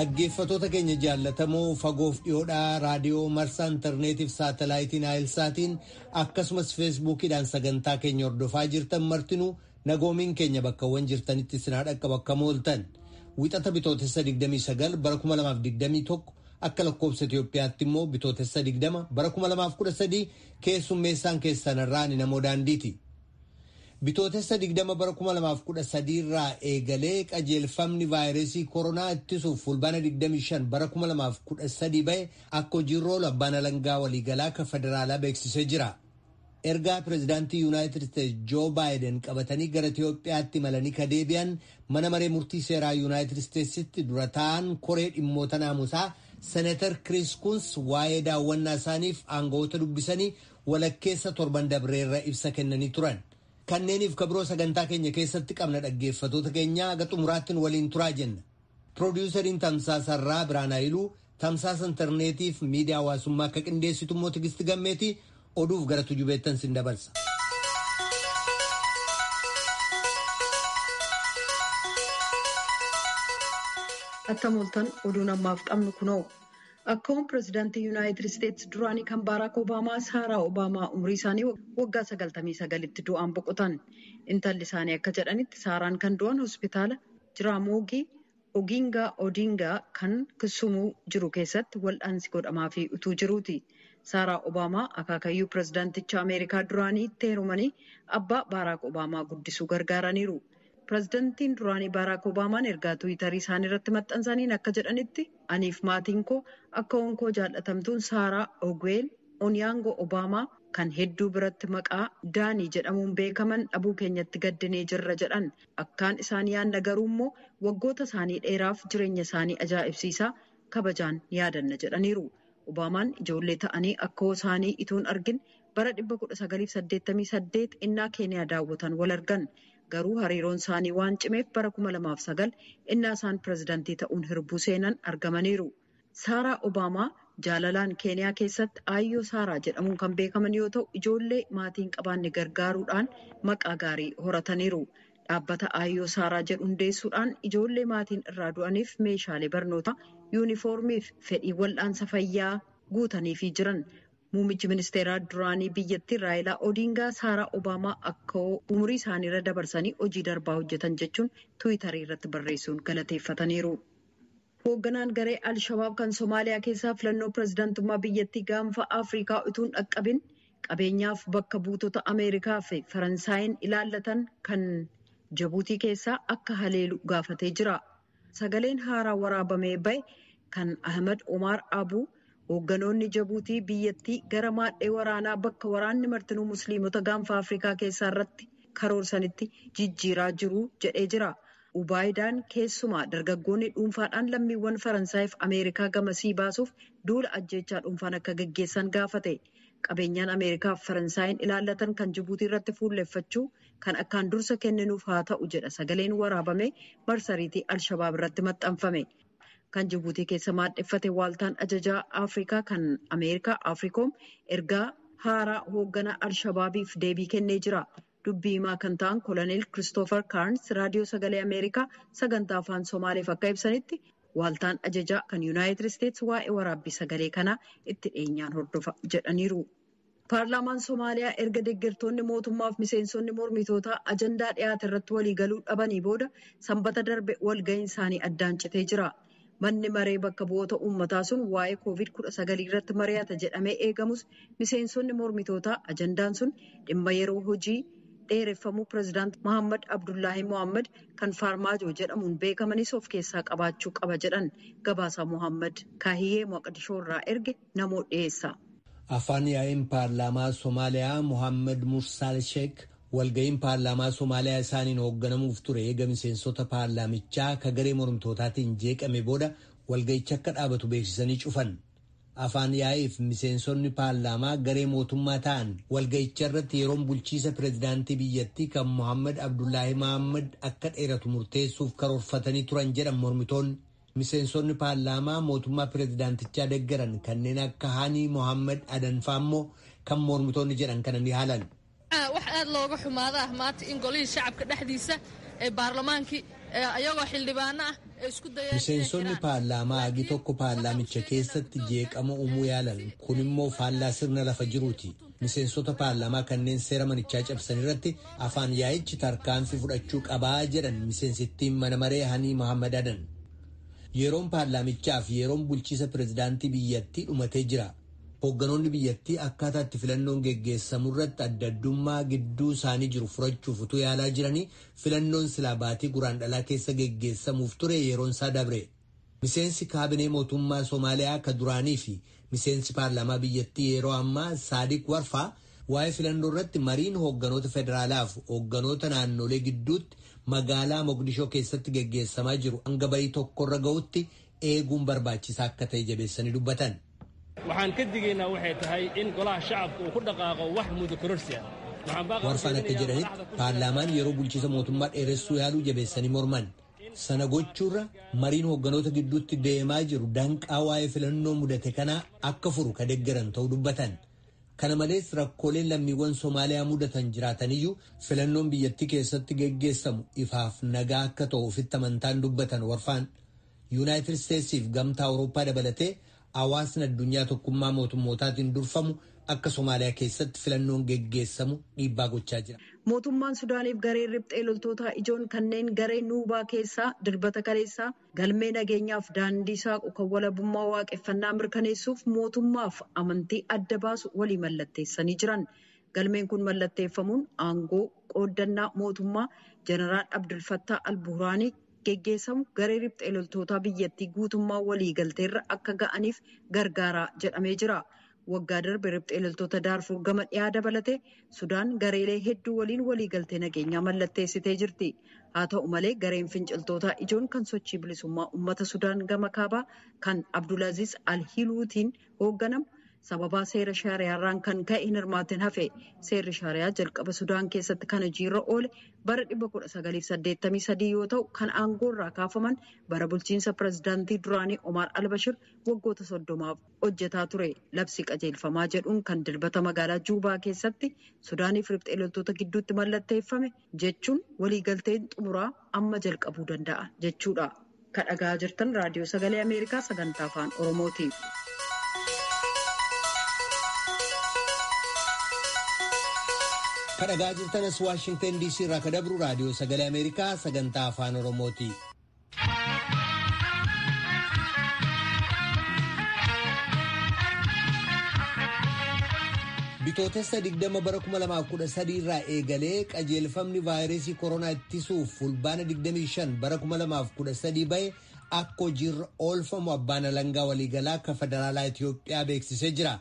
Dhaggeeffatoota keenya jaallatamoo fagoof dhiyoodhaa raadiyoo marsaa intarneetiif saatalaayitiin naayilsaatiin akkasumas feesbuukiidhaan sagantaa keenya hordofaa jirtan martinuu nagoomiin keenya bakkawwan jirtanitti sinaa dhaqqaba akka mooltan wixata bitootessa 29 bara 2021 akka lakkoobsa Itoophiyaatti immoo bitootessa 20 bara 2013 keessummeessaan keessanirraa ni namoo daandiiti. Bitootessa 20 bara 2013 irraa eegalee qajeelfamni vaayirasii koronaa ittisuuf fulbaana 25 bara 2013 bahe akka hojiirra oolu abbaan alangaa waliigalaa akka federaalaa beeksisee jira. Ergaa pireezidaantii Yuunaayitid Isteetsi Joo Baayiden qabatanii gara Itoophiyaatti imalanii ka deebi'an mana maree murtii seeraa Yuunaayitid Isteetsitti dura taa'an koree dhimmoota naamusaa Seneetar Kiriis Kuns waa'ee daawwannaa isaaniif aangawoota dubbisanii walakkeessa torban dabreerra ibsa kennanii turan. Kanneeniif kabiroo sagantaa keenya keessatti qabna dhaggeeffatoota keenya haga xumuraattiin waliin turaa jenna. Piroodyusariin Tamsaasarraa Biraan Hayiluu tamsaasa intarneetiif miidiyaa hawaasummaa akka qindeessitu immoo Tigisti Gammeetii oduuf gara tujubeettan sin dabarsa. Akka mooltan oduun ammaaf qabnu kunoo. Akkuma pireezidaantii Yuunaayitid Isteetsi duraanii kan Baaraak Obaamaa Saaraa Obaamaa umrii isaanii waggaa sagaltamii sagalitti du'aan boqotan. Intalli isaanii akka jedhanitti Saaraan kan du'an hospitaala Jiraamoogii Ogiingaa Odingaa kan Kisumuu jiru keessatti wal'aansi godhamaafii utuu jiruuti. Saaraa Obaamaa akaakayyuu pireezidaanticha Ameerikaa duraanii itti heerumanii abbaa Baaraak Obaamaa guddisuu gargaaraniiru. Pireezidaantiin duraanii Baaraak Obaamaan ergaa Tiwiitarii isaanii irratti maxxansaniin akka jedhanitti aniif maatiin koo akka onkoo jaallatamtuun Saaraa Ogweel Onyaangoo Obaamaa kan hedduu biratti maqaa Daanii jedhamuun beekaman dhabuu keenyatti gaddinee jirra jedhan. Akkaan isaan yaadna garuu immoo waggoota isaanii dheeraaf jireenya isaanii ajaa'ibsiisaa kabajaan yaadanna jedhaniiru. Obaamaan ijoollee ta'anii akkoo isaanii ituun argin bara 1988 innaa Keeniyaa daawwatan wal argan. Garuu hariiroon isaanii waan cimeef bara 2009 innaa isaan pireezidaantii ta'uun hirbuu seenan argamaniiru. Saaraa Obaamaa jaalalaan Keeniyaa keessatti aayyoo Saaraa jedhamuun kan beekaman yoo ta'u ijoollee maatiin qabaanne gargaaruudhaan maqaa gaarii horataniiru. Dhaabbata aayyoo Saaraa jedhu hundeessuudhaan ijoollee maatiin irraa du'aniif meeshaalee barnootaa yuunifoormiif fedhii wal'aansa fayyaa guutaniifii jiran. Muummichi ministeeraa duraanii biyyattii Raayilaa Odingaa Saaraa Obaamaa akka umurii isaaniirra dabarsanii hojii darbaa hojjetan jechuun Tiwiitarii irratti barreessuun galateeffataniiru. Hoogganaan garee Alshabaab kan Somaaliyaa keessaa filannoo pireezidaantummaa biyyattii gaanfa Afrikaa utuun dhaqqabin qabeenyaaf bakka buutota Ameerikaa fi Faransaayiin ilaallatan kan Jabuutii keessaa akka haleelu gaafatee jira. Sagaleen haaraa waraabamee bahe kan Ahmed Omar Abuu. Hoogganoonni Jabuutii biyyattii gara maadhee waraanaa bakka waraanni martinuu musliimota gaanfa Afrikaa keessaa irratti karoorsanitti jijjiiraa jiru jedhee jira. Ubaayidaan keessumaa dargaggoonni dhuunfaadhaan lammiiwwan Faransaayif Ameerikaa gamasii baasuuf duula ajjechaa dhuunfaan akka gaggeessan gaafate. Qabeenyaan Ameerikaaf Faransaayinn ilaallatan kan Jibuutii irratti fuulleffachuu kan akkaan dursa kenninuuf haa ta'u jedha sagaleen waraabame marsariitii Alshabaab irratti maxxanfame. Kan Jibuutii keessa maadheffate waaltaan ajajaa Afrikaa kan Ameerikaa Afrikoom ergaa haaraa hoogganaa Alshabaabiif deebii kennee jira. Dubbii himaa kan ta'an koloneel Kiristoofer Kaarns raadiyoo sagalee Ameerikaa sagantaa afaan Somaaleef akka ibsanitti waaltaan ajajaa kan Yuunaayitid Isteetsi waa'ee waraabbii sagalee kanaa itti dhiyeenyaan hordofa jedhaniiru. Paarlaamaan Somaaliyaa erga deeggartoonni mootummaaf miseensonni mormitootaa ajandaa dhiyaate irratti waliigaluu dhabanii booda sanbata darbe walga'iin isaanii addaan citee jira. Manni maree bakka bu'oota uummataa sun waa'ee COVID-19 irratti mari'ata jedhamee eegamus miseensonni mormitootaa ajandaan sun dhimma yeroo hojii dheereffamuu pireezidaant Mohaammed Abdullaahi Mohaammed kan Faarmaajoo jedhamuun beekamanis of keessaa qabaachuu qaba jedhan gabaasa Mohaammed Kaahiyyee Moqdishoo irraa erge namoo dhiyeessa. Afaan yaa'ii paarlaamaa Somaaliyaa Mohaammed Mursaal Sheek walga'iin paarlaamaa Somaaliyaa isaaniin hoogganamuuf ture eega miseensota paarlaamichaa ka garee mormitootaatiin jeeqame booda walga'icha akka dhaabatu beeksisanii cufan. Afaan yaa'iif miseensonni paarlaamaa garee mootummaa ta'an walga'icha irratti yeroon bulchiisa pireezidaantii biyyattii kan Mohaammed Abdullaahi Mohaammed akka dheeratu murteessuuf karoorfatanii turan jedhan mormitoonni. Miseensonni paarlaamaa mootummaa pireezidaantichaa deeggaran kanneen akka Haanii Mohaammed Adanfaa immoo kan mormitoonni jedhan kana ni haalan. Wax aad looga xumaada ah maanta in golihii shacabka dhexdiisa ee baarlamaankii ayagoo xildhibaano ah miseensonni paarlaamaa agi tokko paarlaamicha keessatti jeeqama uumuu yaalan kun immoo faallaa sirna lafa jiruuti miseensota paarlaamaa kanneen seera manichaa cabsan irratti afaan yaa'ichi tarkaanfii fudhachuu qabaa jedhan miseensittiin mana maree hanii mohammad adan. Yeroon paarlaamichaa fi yeroon bulchiisa pirezidaantii biyyattii dhumatee jira hoogganoonni biyyattii akkaataa itti filannoon geggeessamu irratti adda addummaa gidduu isaanii jiru furachuuf utuu yaalaa jiranii filannoon silaa baatii guraandhalaa keessa geggeessamuuf ture yeroon isaa dabre miseensi kaabinee mootummaa soomaaliyaa ka duraanii fi miseensi paarlaamaa biyyattii yeroo ammaa saadiq warfaa waa'ee filannoo irratti mariin hoogganoota federaalaa fi hoogganoota naannolee gidduutti magaalaa moqdishoo keessatti geggeessamaa jiru hanga bayii tokkorra ga'utti eeguun barbaachisaa akka ta'e jabeessanii dubbatan. Waxaan ka digaynaa waxay tahay in golaha shacabka uu ku dhaqaaqo wax mudakororsi ah. Warfaan akka jedhanitti paarlaamaan yeroo bulchiisa mootummaa dheeressuu yaaluu jabeessanii morman. Sana gochuurra mariin hoogganoota gidduutti deemaa jiru danqaa waa'ee filannoo mudate kanaa akka furu ka deeggaran ta'uu dubbatan. Kana malees rakkooleen lammiiwwan soomaaliyaa mudatan jiraataniyyuu filannoon biyyattii keessatti geggeessamu ifaaf nagaa akka ta'u ofitti amantaan dubbatan warfaan. Yuunaayitid isteetsiif gamtaa awurooppaa dabalatee hawaasni addunyaa tokkummaa mootummootaatiin durfamu akka Somaaliyaa keessatti filannoon geggeessamu dhiibbaa gochaa jira. Mootummaan Sudaaniif gareen riphxee loltoota ijoon kanneen garee nuubaa keessaa dirbata kaleessaa galmee nageenyaaf daandii saaqu kan walabummaa waaqeffannaa mirkaneessuuf mootummaaf amantii adda baasu walii mallatteessanii jiran. Galmeen kun mallatteeffamuun aangoo qooddannaa mootummaa Jeneraal Abdulfattaa Albuuraanii geggeessamu garee riphxee loltoota biyyattii guutummaa waliigalteerra akka ga'aniif gargaaraa jedhamee jira. Waggaa darbe riphxee loltoota daarfuur gama dhiyaa dabalatee Sudaan gareelee hedduu waliin waliigaltee nageenyaa mallatteessitee jirti. Haa ta'u malee gareen finciltoota ijoon kan sochii bilisummaa uummata Sudaan gama kaabaa kan Abdulaziz Alhiluutiin hoogganamu sababaa seera shaariyaarraan kan ka'e hin hirmaatin hafe seerri shaariyaa jalqaba Sudaan keessatti kan hojiirra oole bara 1983 yoo ta'u kan aangoorraa kaafaman bara bulchiinsa pirezidaantii duraanii Omar Albashir waggoota soddomaaf hojjetaa ture labsii qajeelfamaa jedhuun kan dilbata magaalaa Juubaa keessatti Sudaaniif riphxee loltoota gidduutti mallatteeffame jechuun waliigalteen xumuraa amma jalqabuu danda'a jechuudha. Kan dhagaa jirtan raadiyoo sagalee Ameerikaa sagantaa afaan Oromooti. Kadhagaa jirtanas waashingtan diisii irraa ka dabru raadiyoo sagalee ameerikaa sagantaa afaan oromooti. bitootessa digdama bara 2013 irraa eegalee qajeelfamni vaayirasii koronaa ittisuuf fulbaana 25 bara 2013 bahe akka hojiirra oolfamu abbaan alangaa waliigalaa akka federaalaa Itiyoophiyaa beeksisee jira.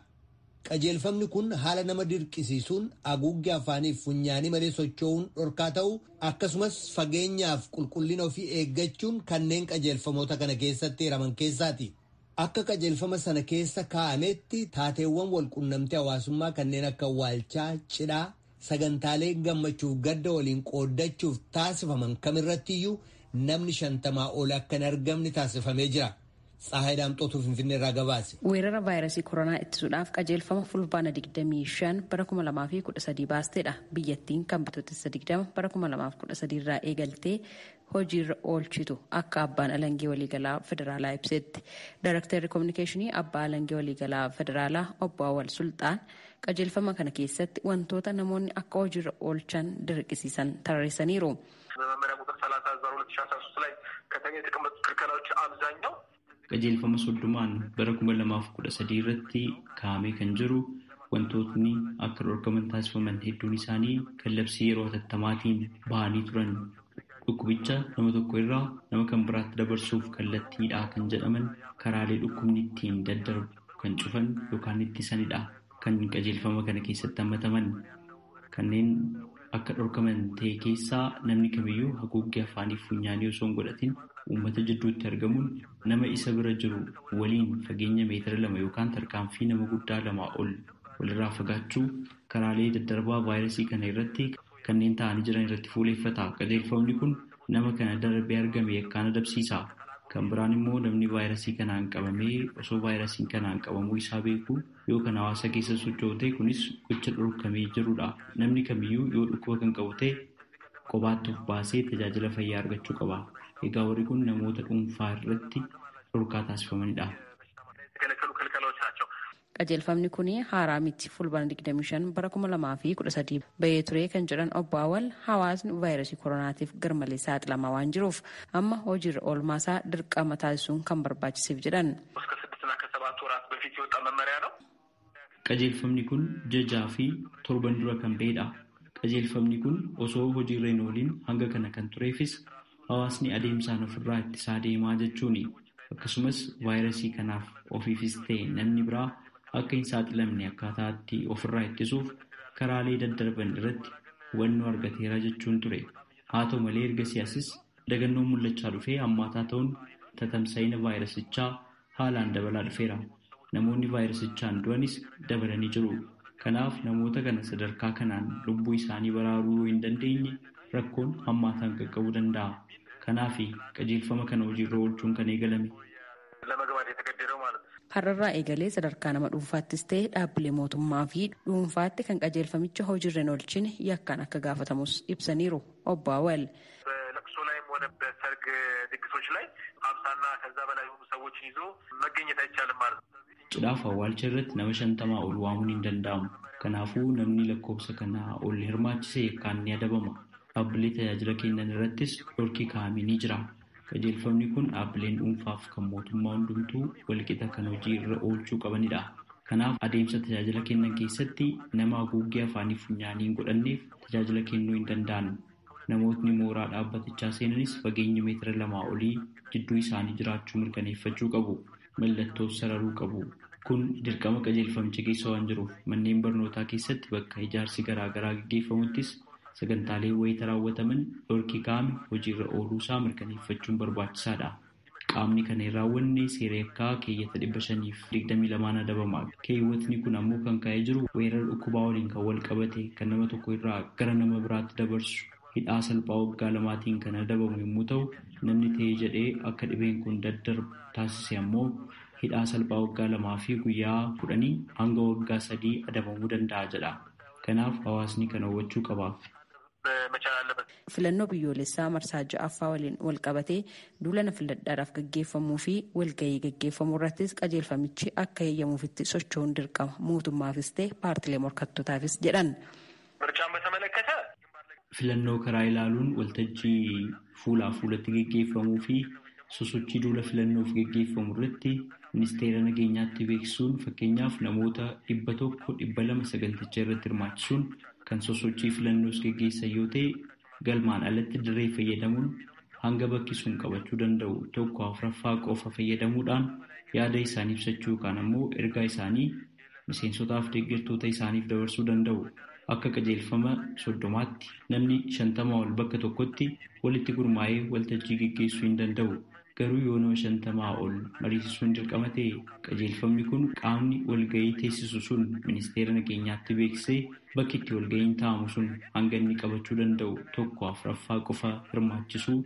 Qajeelfamni kun haala nama dirqisiisuun haguuggee afaaniif funyaanii malee socho'uun dhorkaa ta'u akkasumas fageenyaaf qulqullina ofii eeggachuun kanneen qajeelfamoota kana keessatti hiraman keessaati. Akka qajeelfama sana keessa kaa'ametti taateewwan walqunnamtii hawaasummaa kanneen akka waalchaa, cidhaa, sagantaalee gammachuuf gadda waliin qooddachuuf taasifaman kamirrattiyyuu namni shantamaa ol akka hin argamne taasifamee jira. Tsahaay Daamxootuu Finfinnee irraa gabaase. Weerara vaayirasii koronaa ittisuudhaaf qajeelfama fulbaana 25 bara 2013 baasteedha. Biyyattiin kan bitootessa 20 bara 2013 irraa eegaltee hojiirra oolchitu akka abbaan alangee waliigalaa federaalaa ibsetti. Daaraktarri koominikeeshinii abbaa alangee waliigalaa federaalaa obbo Awwal Sultaan qajeelfama kana keessatti wantoota namoonni akka hojiirra oolchan dirqisiisan tarreessaniiru. በመመሪያ ቁጥር 30 ሁለት ሺ አስራ ሶስት ላይ ከተኛ የተቀመጡት ክልከላዎች አብዛኛው qajeelfama soddomaan bara kuma lamaaf kudha sadii irratti kaa'amee kan jiru wantootni akka dhorkaman taasifaman hedduun isaanii kallabsii yeroo hatattamaatiin bahanii turan. Dhukkubicha nama tokko irraa nama kan biraatti dabarsuuf kallattiidha kan jedhaman karaalee dhukkubni ittiin daddarbu kan cufan yookaan ittisanidha kan qajeelfama kana keessatti hammataman. Kanneen akka dhorkaman ta'e keessaa namni kamiyyuu haguuggee afaanii funyaanii osoo hin godhatin uummata jidduutti argamuun nama isa bira jiru waliin fageenya meetira lama yookaan tarkaanfii nama guddaa lamaa ol walirraa fagaachuu karaalee daddarbaa vaayirasii kana irratti kanneen ta'anii jiran irratti fuuleeffata. Qajeelfamni kun nama kana darbee argame yakkaan adabsiisa. Kan biraan immoo namni vaayirasii kanaan qabamee osoo vaayirasiin kanaan qabamuu isaa beeku yoo kan hawaasa keessa socho'u ta'e kunis gocha dhorkamee jirudha. Namni kamiyyuu yoo dhukkuba kan qabu ta'e kophaatti of baasee tajaajila fayyaa argachuu qaba. Egaa warri kun namoota dhuunfaa irratti dhorkaa taasifamanidha. qajeelfamni kun haaraa miti fulbaana 25 bara 2013 bahee ture kan jedhan obbo Awwal hawaasni vaayirasii koronaatiif garmalee saaxilamaa waan jiruuf amma hojiirra oolmaasaa dirqama taasisuun kan barbaachiseef jedhan. qajeelfamni kun jajaa fi torban dura kan bahedha. Qajeelfamni kun osoo hojiirra hin ooliin hanga kana kan tureefis hawaasni adeemsaan ofirraa ittisaa deemaa jechuuni akkasumas vaayirasii kanaaf ofiifis ta'e namni biraa akka hin saaxilamne akkaataatti ofirraa ittisuuf karaalee daddarban irratti hubannoo argateera jechuun ture. Haa ta'u malee erga siyaasis dagannoon mul'achaa dhufee hammaataa ta'uun tatamsa'ina vaayirasichaa haalaan dabalaa dhufeera. Namoonni vaayirasichaan du'anis dabalanii jiru kanaaf namoota kana sadarkaa kanaan lubbuu isaanii baraaruu hin dandeenye rakkoon hammaataan qaqqabuu danda'a. Kanaaf qajeelfama kana hojiirra oolchuun kan eegalame. Har'arraa eegalee sadarkaa nama dhuunfaattis ta'e dhaabbilee mootummaa fi dhuunfaatti kan qajeelfamicha hojiirra hin oolchine yakkaan akka gaafatamus ibsaniiru. Obbo Cidhaaf awwaalcha irratti nama shantamaa ol waamuun hin danda'amu. Kanaafuu namni lakkoobsa kanaa ol hirmaachise yakkaan ni adabama. Dhaabbilee tajaajila kennan irrattis dhorki kaa'amee ni jira. Qajeelfamni kun dhaabbileen dhuunfaaf kan mootummaa hundumtuu walqixa kan hojii irra oolchuu qabanidha. Kanaaf adeemsa tajaajila kennan keessatti nama haguuggee afaanii funyaanii hin godhanneef tajaajila kennuu hin danda'an. Namootni mooraa dhaabbatichaa seenanis fageenya meetira lamaa olii jidduu isaanii jiraachuu mirkaneeffachuu qabu. Mallattoos sararuu qabu. Kun dirqama qajeelfamicha keessa waan jiruuf manneen barnootaa keessatti bakka ijaarsi garaa garaa gaggeeffamuttis sagantaalee wayita raawwataman dhorkii kaa'ame hojiirra ooluusaa mirkaneeffachuun barbaachisaadha. Qaamni kana hin raawwanne seera yakkaa keeyyata dhibba shaniif digdamii lamaan adabama. Keewwatni kun ammoo kan ka'ee jiru weerara dhukkubaa waliin kan wal qabate kan nama tokko irraa gara nama biraatti dabarsu hidhaa salphaa waggaa lamaatiin kan adabamu yommuu ta'u namni ta'ee jedhee akka dhibeen kun daddarbu taasise ammoo hidhaa salphaa waggaa lamaa fi guyyaa kudhanii hanga waggaa sadii adabamuu danda'a jedha. Kanaaf hawaasni kana hubachuu qaba. Filannoo biyyoolessaa marsaa ja'affaa waliin wal qabatee duulana filadhaadhaaf gaggeeffamuu fi walgahii gaggeeffamuu irrattis qajeelfamichi akka eeyyamuufitti socho'uun dirqama mootummaafis ta'e paartilee morkattootaafis jedhan. Filannoo karaa ilaaluun waltajjii fuulaa fuulatti gaggeeffamuu fi sosochii duula filannoof gaggeeffamu irratti ministeera nageenyaatti beeksisuun fakkeenyaaf namoota dhibba tokko dhibba lama saganticha irratti hirmaachisuun kan sosochii filannoos gaggeessan yoo ta'e galmaan alatti dirree fayyadamuun hanga bakki sun qabachuu danda'u tokko afuraffaa qofa fayyadamuudhaan yaada isaanii ibsachuu yookaan ammoo ergaa isaanii miseensotaaf deeggartoota isaaniif dabarsuu danda'u. Akka qajeelfama soddomaatti namni shantamaa ol bakka tokkotti walitti gurmaa'ee waltajjii gaggeessuu hin danda'u. Garuu yoo nama shantamaa ol mariisisuun dirqama ta'e qajeelfamni kun qaamni walgahii teessisu sun ministeera nageenyaatti beeksisee bakki itti walgahiin taa'amu sun hanga inni qabachuu danda'u tokko afuraffaa qofa hirmaachisuu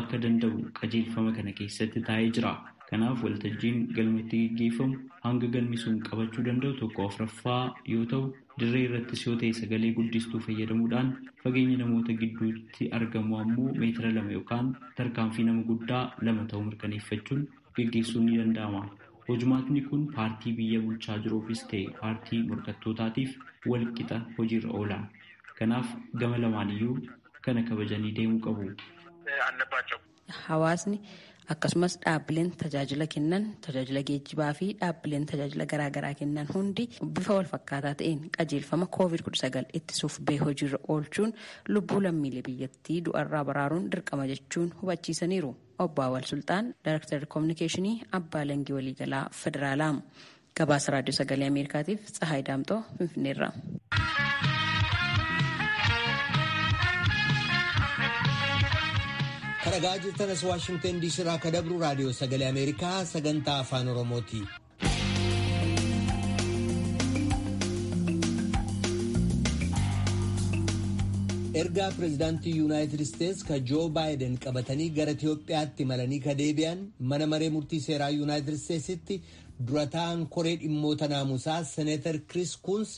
akka danda'u qajeelfama kana keessatti taa'ee jira. Kanaaf waltajjiin galmatti gaggeeffamu hanga galmi sun qabachuu danda'u tokko afuraffaa yoo ta'u dirree irrattis yoo ta'e sagalee guddistuu fayyadamuudhaan fageenya namoota gidduutti argamu ammoo meetira lama yookaan tarkaanfii nama guddaa lama ta'uu mirkaneeffachuun gaggeessuun ni danda'ama. Hojumaatni kun paartii biyya bulchaa jiruufis ta'e paartii morkattootaatiif wal qixa hojiirra oola. Kanaaf gama lamaaniyyuu kana kabajanii deemuu qabu. Hawaasni akkasumas dhaabbileen tajaajila kennan tajaajila geejjibaa fi dhaabbileen tajaajila garaagaraa kennan hundi bifa wal fakkaataa ta'een qajeelfama koovid 19 ittisuuf bee hojiirra oolchuun lubbuu lammiilee biyyattii du'arraa baraaruun dirqama jechuun hubachiisaniiru. Obbo Awwal Sultaan Daayireektarri Koominikeeshinii Abbaa Langii Waliigalaa Federaalaa. Gabaasa Raadiyoo Sagalee Ameerikaatiif Tsahaay Daamtoo Finfinneerra. Dhaggeeffachaa jirtanas Waashingtan diisii irraa akka dabru raadiyoo sagalee Ameerikaa sagantaa afaan Oromooti. Ergaa pireezidaantii Yuunaayitid Isteets ka Joo Baayiden qabatanii gara Itiyoophiyaatti malanii ka deebi'an mana maree murtii seeraa Yuunaayitid Isteetsitti dura ta'an koree dhimmoota naamusaa Seneetar Kiriis Kuns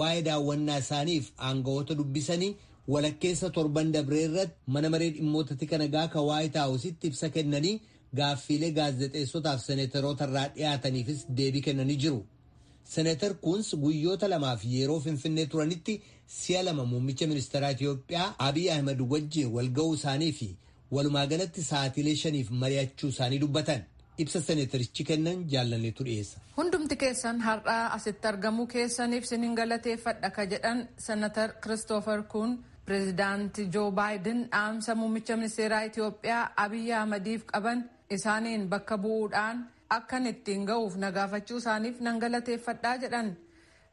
waa'ee daawwannaa isaaniif aangawoota dubbisanii walakkeessa torban dabree irratti mana maree dhimmoota tika nagaa ka waayit haawusitti ibsa kennanii gaaffiilee gaazexeessotaaf seneetaroota irraa dhiyaataniifis deebii kennanii jiru. Seneetar Kuns guyyoota lamaaf yeroo Finfinnee turanitti si'a lama muummicha ministeeraa Itiyoophiyaa Abiy Ahmed wajjin walga'uu isaanii fi walumaa galatti sa'aatiilee shaniif mari'achuu isaanii dubbatan. Ibsa seneetarichi kennan jaalanneetu dhiyeessa. Hundumti keessan har'aa asitti argamuu keessaniif sinin galateeffadha ka jedhan senatar Kiristoofer Kun pireezidaanti Joo Baayiden dhaamsa muummicha ministeeraa Itiyoophiyaa Abiy Ahmediif qaban isaaniin bakka bu'uudhaan akkan ittiin ga'uuf nagaafachuu isaaniif nan galateeffadhaa jedhan.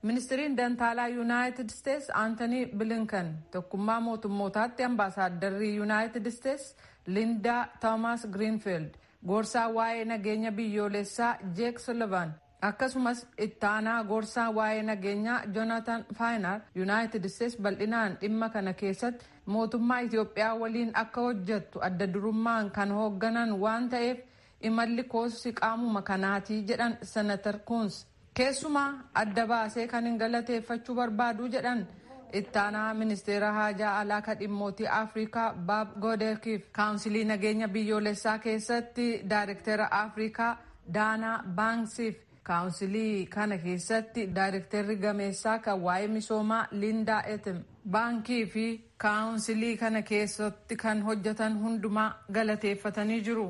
Ministiriin Dantaalaa Yuunaayitid Steets Aantanii Bilinkan tokkummaa mootummootaatti ambaasaaddarrii Yuunaayitid Steets Lindaa Toomaas Giriinfiild gorsaa waa'ee nageenya biyyoolessaa Jeek Sullivan akkasumas ittaanaa gorsaa waa'ee nageenyaa Jonathan Faayinar Yuunaayitid Steets bal'inaan dhimma kana keessatti mootummaa Itiyoophiyaa waliin akka hojjettu adda durummaan kan hoogganan waan ta'eef imalli koosii qaamuma kanaatii jedhan senatar Kuns. Keessumaa adda baasee kan hin galateeffachuu barbaadu jedhan ittaanaa ministeera haajaa alaa ka dhimmootii afrikaa baab goodeekiif kaawunsilii nageenya biyyoolessaa keessatti daayirektera afrikaa daanaa baanksiif kaawunsilii kana keessatti daayirekterri gameessaa kan waa'ee misoomaa lindaa etim baankii fi kaawunsilii kana keessatti kan hojjetan hundumaa galateeffatanii jiru.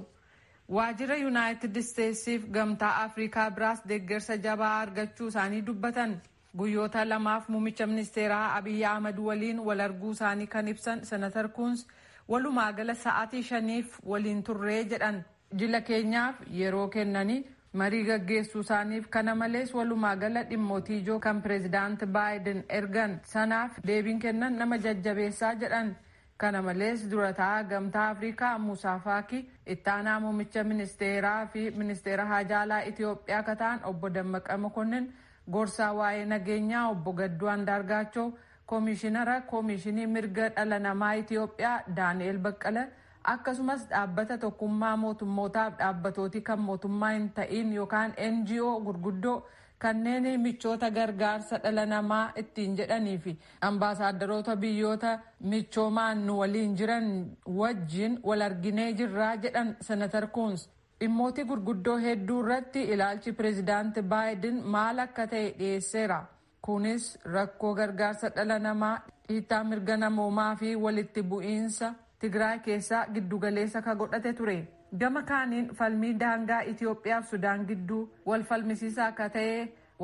waajjira yuunaayitid isteetsiif gamtaa afrikaa biraas deeggarsa jabaa argachuu isaanii dubbatan guyyoota lamaaf muummicha ministeeraa abiyyi ahmad waliin wal arguu isaanii kan ibsan senatar kuns walumaa gala sa'aatii shaniif waliin turree jedhan jila keenyaaf yeroo kennanii marii gaggeessuu isaaniif kana malees walumaa gala dhimmootii ijoo kan pireezidaanti baayiden ergan sanaaf deebiin kennan nama jajjabeessaa jedhan. kana malees durataa gamtaa afrikaa muusaa faaki ittaanaa muummicha ministeeraa fi ministeera haajaalaa itiyoophiyaa ka ta'an obbo dammaqa mokonnin gorsaa waa'ee nageenyaa obbo gadduu andaargaachoo koomishinara koomishinii mirga dhala namaa itiyoophiyaa daani'el baqqala akkasumas dhaabbata tokkummaa mootummootaaf dhaabbatooti kan mootummaa hin ta'in yookaan ngo gurguddoo kanneen michoota gargaarsa dhala namaa ittiin jedhanii fi ambaasaadarota biyyoota michoomaan nu waliin jiran wajjin wal arginee jirraa jedhan senatar kuns dhimmooti gurguddoo hedduu irratti ilaalchi pireezidaanti baayiden maal akka ta'e dhiyeesseera. Kunis rakkoo gargaarsa dhala namaa dhiittaa mirga namoomaa fi walitti bu'iinsa tigraay keessaa giddugaleessa ka godhate ture. gama kaaniin falmii daangaa Itiyoophiyaaf Sudaan gidduu wal falmisiisaa akka ta'e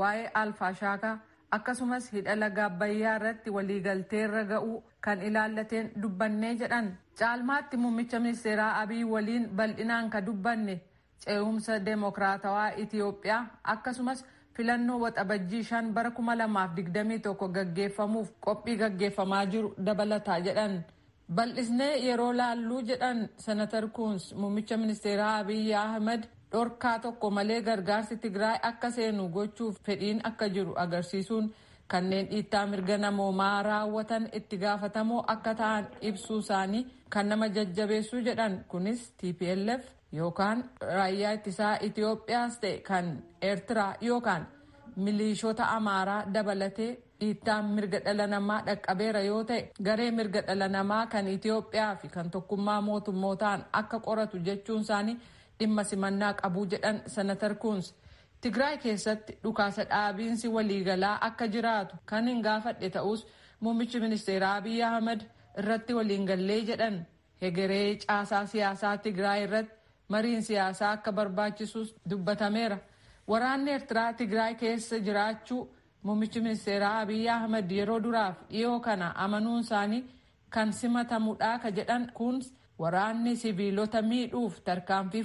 waa'ee alfaashaakaa akkasumas hidha laga Abbayyaa irratti waliigalteerra ga'uu kan ilaallateen dubbannee jedhan caalmaatti muummicha ministeeraa Abiy waliin bal'inaan ka dubbanne ce'umsa deemokiraatawaa Itiyoophiyaa akkasumas filannoo waxabajjii shan bara kuma lamaaf digdamii tokko gaggeeffamuuf qophii gaggeeffamaa jiru dabalataa jedhan. Bal'isnee yeroo laalluu jedhan senatar kuns muummicha ministeeraa abiyyi ahmed dhorkaa tokko malee gargaarsi tigraay akka seenu gochuuf fedhiin akka jiru agarsiisuun kanneen dhiittaa mirga namoomaa raawwatan itti gaafatamoo akka ta'an ibsuu isaanii kan nama jajjabeessuu jedhan. Kunis tplf yookaan raayyaa ittisaa itiyoophiyaas ta'e kan eertiraa yookaan milishoota amaaraa dabalatee dhiittaan mirga dhala namaa dhaqqabeera yoo ta'e garee mirga dhala namaa kan Itiyoophiyaa fi kan tokkummaa mootummootaan akka qoratu jechuun isaanii dhimma simannaa qabuu jedhan senatar kuns Tigraay keessatti dhukaasa dhaabiinsi waliigalaa akka jiraatu kan hin gaafadhe ta'us muummichi ministeeraa Abiy Ahmed irratti waliin gallee jedhan hegeree caasaa siyaasaa Tigraay irratti mariin siyaasaa akka barbaachisus dubbatameera. Waraanni Eertiraa Tigraay keessa jiraachuu Muummichi ministeeraa Abiy Ahmed yeroo duraaf dhiyoo kana amanuun isaanii kan simatamudha ka jedhan kun waraanni siviilota miidhuuf tarkaanfii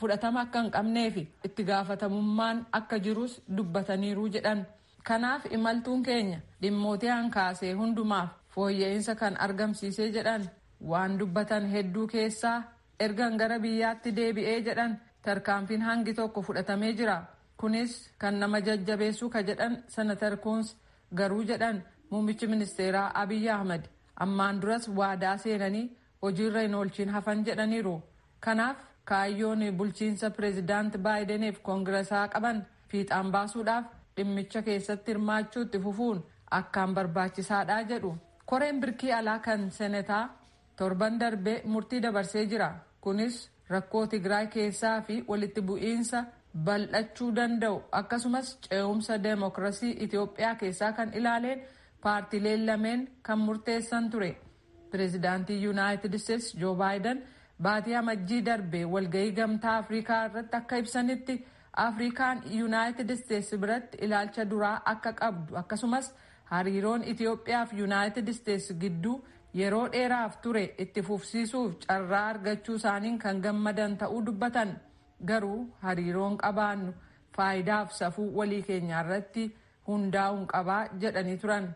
fudhatama akka hin qabnee fi itti gaafatamummaan akka jirus dubbataniiru jedhan. Kanaaf imaltuun keenya dhimmootii hankaasee hundumaaf fooyya'insa kan argamsiisee jedhan waan dubbatan hedduu keessaa ergan gara biyyaatti deebi'ee jedhan tarkaanfiin hangi tokko fudhatamee jira. Kunis kan nama jajjabeessuu ka jedhan senatar kuns garuu jedhan muummichi ministeeraa abiy ahmed. Ammaan duras waadaa seenanii hojiirra hin oolchiin hafan jedhaniiru. Kanaaf kaayyoon bulchiinsa pireezidaanti baayideniif koongiresaa qaban fiixaan baasuudhaaf dhimmicha keessatti hirmaachuutti fufuun akkaan barbaachisaadha jedhu. Koreen birkii alaa kan senetaa torban darbee murtii dabarsee jira. Kunis rakkoo tigraay keessaa fi walitti bu'iinsa bal'achuu danda'u. Akkasumas ce'umsa deemokirasii itiyoophiyaa keessaa kan ilaaleen paartileen lameen kan murteessan ture. Pireezidaantii yuunaayitid isteetsi joo baayiden baatii amajjii darbe walgahii gamtaa afrikaa irratti akka ibsanitti afrikaan yuunaayitid isteetsi biratti ilaalcha duraa akka qabdu. Akkasumas hariiroon itiyoophiyaa fi yuunaayitid isteetsi gidduu yeroo dheeraaf ture itti fufsiisuuf carraa argachuu isaaniin kan gammadan ta'uu dubbatan garuu hariiroon qabaannu faayidaaf safuu walii keenyaa irratti hundaa'uun qabaa jedhanii turan.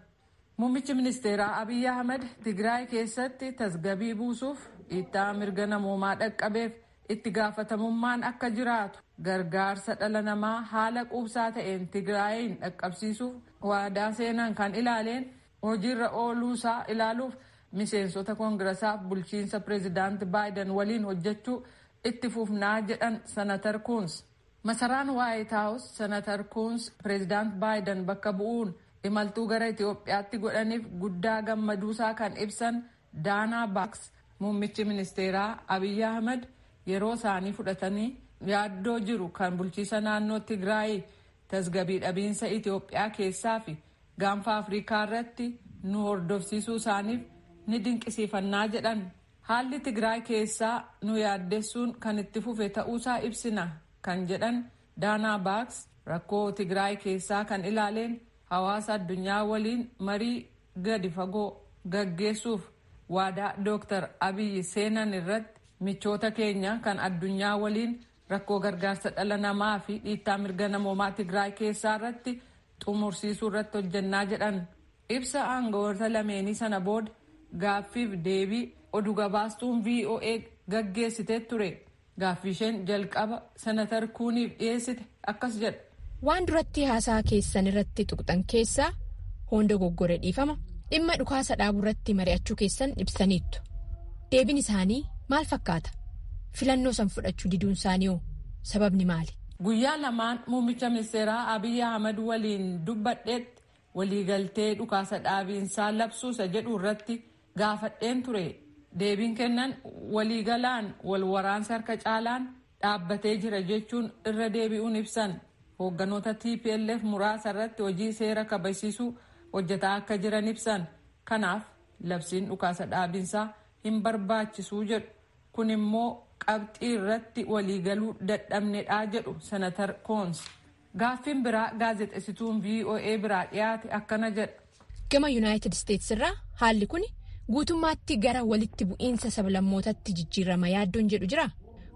Muummichi ministeeraa Abiyyi Ahmed Tigraay keessatti tasgabii buusuuf dhiittaa mirga namoomaa dhaqqabeef itti gaafatamummaan akka jiraatu gargaarsa dhala namaa haala quubsaa ta'een Tigraayin dhaqqabsiisuuf waadaa seenan kan ilaaleen hojiirra ooluusaa ilaaluuf miseensota koongirasaaf bulchiinsa pireezidaanti baayiden waliin hojjechuu itti fufnaa jedhan sanatar kuns. Masaraan waayit haawus sanatar kuns pireezidaant baayiden bakka bu'uun imaltuu gara itiyoophiyaatti godhaniif guddaa gammaduusaa kan ibsan daanaa baaks muummichi ministeeraa abiyyi ahmed yeroo isaanii fudhatanii yaaddoo jiru kan bulchiisa naannoo tigraay tasgabii dhabiinsa itiyoophiyaa keessaa fi gaanfa afrikaa irratti nu hordofsiisuu isaaniif ni dinqisiifannaa jedhan haalli tigraay keessaa nu yaaddessuun kan itti fufe ta'uusaa ibsina kan jedhan daanaa baaks rakkoo tigraay keessaa kan ilaaleen hawaasa addunyaa waliin marii gadi fagoo gaggeessuuf waadaa dooktar abiyyi seenan irratti michoota keenya kan addunyaa waliin rakkoo gargaarsa dhala namaa fi dhiittaa mirga namoomaa tigraay keessaa irratti xumursiisuu irratti hojjannaa jedhan. Ibsa aangawoota lameenii sana booda gaaffiif deebii oduu gabaastuun voa gaggeessitee ture. Gaaffii isheen jalqaba senatar kuuniif dhiyeessite akkas jedha. waan duratti haasaa keessan irratti tuqxan keessaa hunda goggore dhiifama. Dhimma dhukaasa dhaabuu irratti mari'achuu keessan ibsaniittu. Deebiin isaanii maal fakkaata? Filannoo san fudhachuu diduun isaanii hoo? Sababni maali. guyyaa lamaan muummicha ministeeraa abiyyi ahmad waliin dubbadheetti waliigaltee dhukaasa dhaabiinsaa labsuusa jedhu irratti gaafadheen ture deebiin kennan waliigalaan wal waraansa harka caalaan dhaabbatee jira jechuun irra deebi'uun ibsan. hoogganoota tplf muraasa irratti hojii seera kabachiisuu hojjetaa akka jiran ibsan kanaaf labsiin dhukaasa dhaabinsaa hin barbaachisuu jedhu kun immoo qabxii irratti waliigaluu dadhabnedhaa jedhu senatar koons gaaffiin biraa gaazexessituun voa biraa dhiyaate akkana jedha. gama yuunaayitid isteetsi irraa haalli kun guutummaatti gara walitti bu'iinsa sablammootatti jijjiirama yaaddoon jedhu jira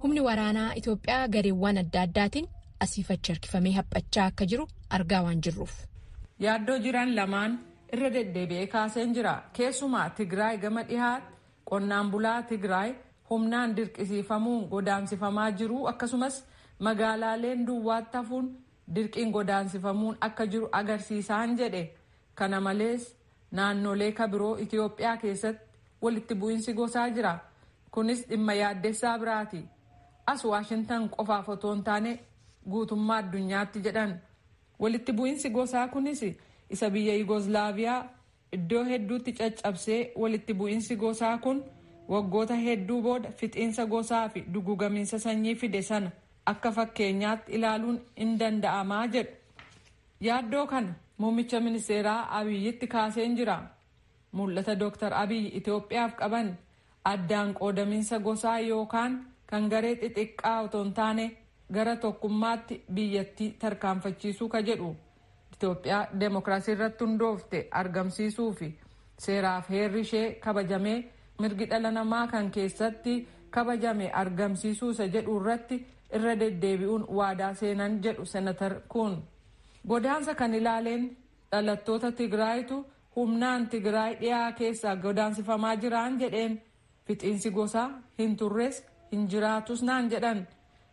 humni waraanaa itiyoophiyaa gareewwan adda addaatiin. asiifachi harkifamee haphachaa akka jiru argaa waan jirruuf. yaaddoo jiran lamaan irra deddeebi'ee kaaseen jira keessumaa tigraay gama dhihaatti qonnaan bulaa tigraay humnaan dirqisiifamuun godaansifamaa jiru akkasumas magaalaaleen duwwaatti hafuun dirqiin godaansifamuun akka jiru agarsiisaan jedhe kana malees naannolee kabiroo itiyoophiyaa keessatti walitti bu'iinsi gosaa jira. Kunis dhimma yaaddessaa biraati. As waashintan qofaaf otoo hin taane. guutummaa addunyaatti jedhan. Walitti bu'iinsi gosaa kunis isa biyya yugoslaaviyaa iddoo hedduutti caccabsee walitti bu'iinsi gosaa kun waggoota hedduu booda fixiinsa gosaa fi dugugamiinsa sanyii fide sana akka fakkeenyaatti ilaaluun hin danda'amaa jedhu. Yaaddoo kana muummicha ministeeraa abiyyitti kaaseen jira mul'ata dooktar abiyyi itiyoophiyaaf qaban addaan qoodamiinsa gosaa yookaan kan garee xixiqqaa otoo hin taane. gara tokkummaatti biyyattii tarkaanfachiisuu ka jedhu itiyoophiyaa deemokiraasii irratti hundoofte argamsiisuu fi seeraaf heerri ishee kabajamee mirgi dhala namaa kan keessatti kabajame argamsiisuu isa jedhu irratti irra deddeebi'uun waadaa seenan jedhu senatar kun godaansa kan ilaaleen dhalattoota tigraayitu humnaan tigraay dhiyaa keessaa godaansifamaa jiraan jedheen fixiinsi gosaa hin turres hin jiraatus naan jedhan.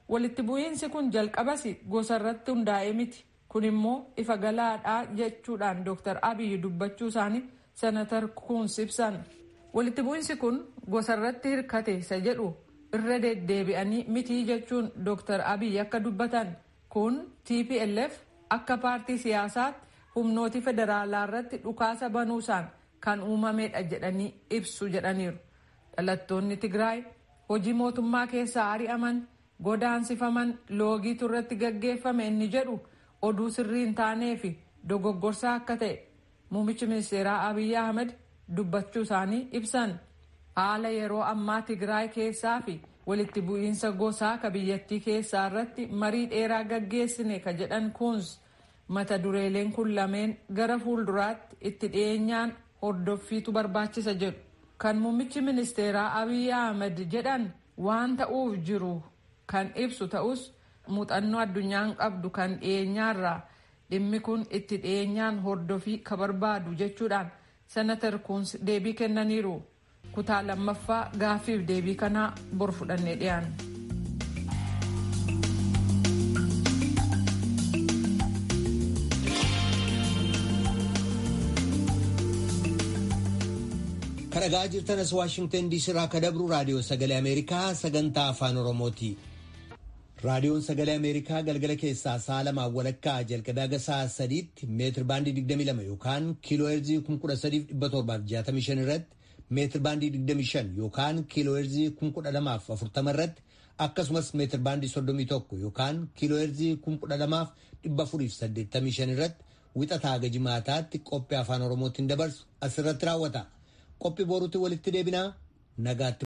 walitti bu'iinsi kun jalqabas gosa irratti hundaa'ee miti. Kun immoo ifa galaadhaa jechuudhaan dooktar abiyyi dubbachuu isaanii senatar kuns ibsan walitti bu'iinsi kun gosa irratti hirkate isa jedhu irra deddeebi'anii mitii jechuun dooktar abiyyi akka dubbatan. Kun tplf akka paartii siyaasaatti humnooti federaalaa irratti dhukaasa banuusaan kan uumamedha jedhanii ibsu jedhaniiru. Dhalattoonni Tigraay hojii mootummaa keessaa ari'aman godaansifaman loogiitu irratti gaggeeffame inni jedhu oduu sirrii hin taanee fi dogoggorsaa akka ta'e muummichi ministeeraa Abiyyi Ahmed dubbachuu isaanii ibsan. Haala yeroo ammaa Tigraay keessaa fi walitti bu'iinsa gosaa ka biyyattii keessaa irratti marii dheeraa gaggeessine ka jedhan kuns mata dureeleen kun lameen gara fuulduraatti itti dhiyeenyaan hordoffiitu barbaachisa jedhu. Kan muummichi ministeeraa Abiyyi Ahmed jedhan waan ta'uuf jiru kan ibsu ta'us muuxannoo addunyaan qabdu kan dhiyeenyaarraa dhimmi kun itti dhiyeenyaan hordofii ka barbaadu jechuudhaan senatar kuns deebii kennaniiru. Kutaa lammaffaa gaaffiif deebii kanaa bor fudhannee dhiyaanna. kadhagaa jirtanas waashingtan diisii irraa ka dabru raadiyoo sagalee ameerikaa sagantaa afaan oromooti. raadiyoon sagalee ameerikaa galgala keessaa sa'a lamaa walakkaa jalqabee haga sa'a sadiitti meetir baandii 22 yookaan kiiloo heerzii 13765 irratti meetir baandii 25 yookaan kiiloo heerzii 12040 irratti akkasumas meetir baandii 31 yookaan kiiloo heerzii 12485 irratti wixataa haga jimaataatti qophii afaan oromootiin dabarsu asirratti raawwata. Qophii boruutti walitti deebinaa nagaatti.